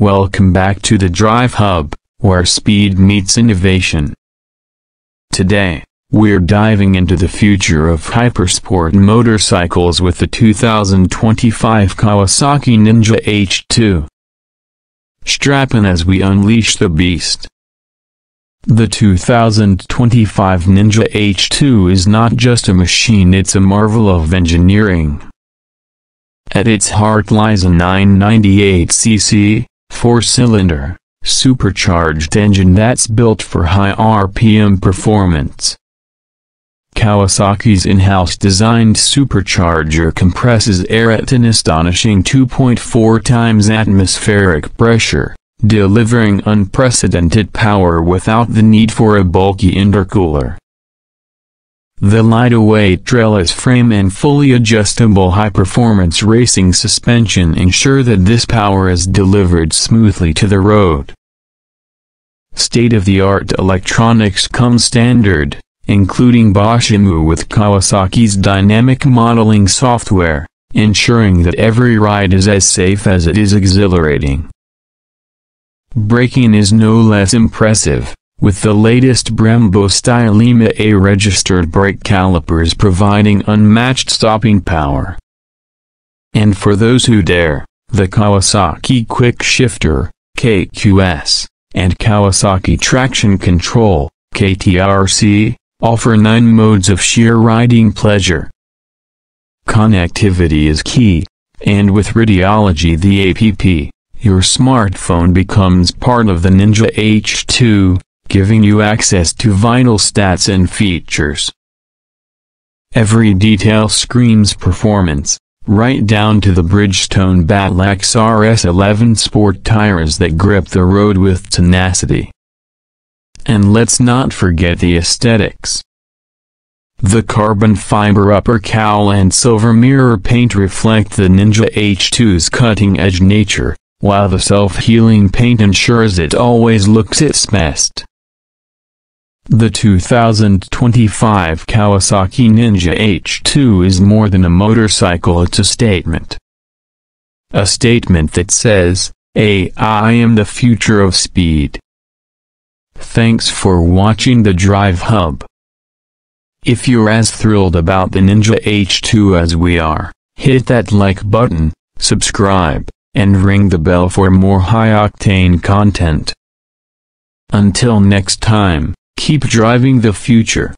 Welcome back to the Drive Hub, where speed meets innovation. Today, we're diving into the future of hypersport motorcycles with the 2025 Kawasaki Ninja H2. Strap in as we unleash the beast. The 2025 Ninja H2 is not just a machine it's a marvel of engineering. At its heart lies a 998cc, four-cylinder, supercharged engine that's built for high RPM performance. Kawasaki's in-house designed supercharger compresses air at an astonishing 2.4 times atmospheric pressure, delivering unprecedented power without the need for a bulky intercooler. The lightweight trellis frame and fully adjustable high-performance racing suspension ensure that this power is delivered smoothly to the road. State-of-the-art electronics come standard, including Bosch with Kawasaki's dynamic modeling software, ensuring that every ride is as safe as it is exhilarating. Braking is no less impressive with the latest Brembo Stylema registered brake calipers providing unmatched stopping power. And for those who dare, the Kawasaki Quick Shifter, KQS, and Kawasaki Traction Control, KTRC, offer nine modes of sheer riding pleasure. Connectivity is key, and with Rideology the app, your smartphone becomes part of the Ninja H2, giving you access to vital stats and features. Every detail screams performance, right down to the Bridgestone Battlax RS11 sport tires that grip the road with tenacity. And let's not forget the aesthetics. The carbon fiber upper cowl and silver mirror paint reflect the Ninja H2's cutting-edge nature, while the self-healing paint ensures it always looks its best. The 2025 Kawasaki Ninja H2 is more than a motorcycle it's a statement. A statement that says, A I am the future of speed. Thanks for watching the Drive Hub. If you're as thrilled about the Ninja H2 as we are, hit that like button, subscribe, and ring the bell for more high-octane content. Until next time. Keep driving the future.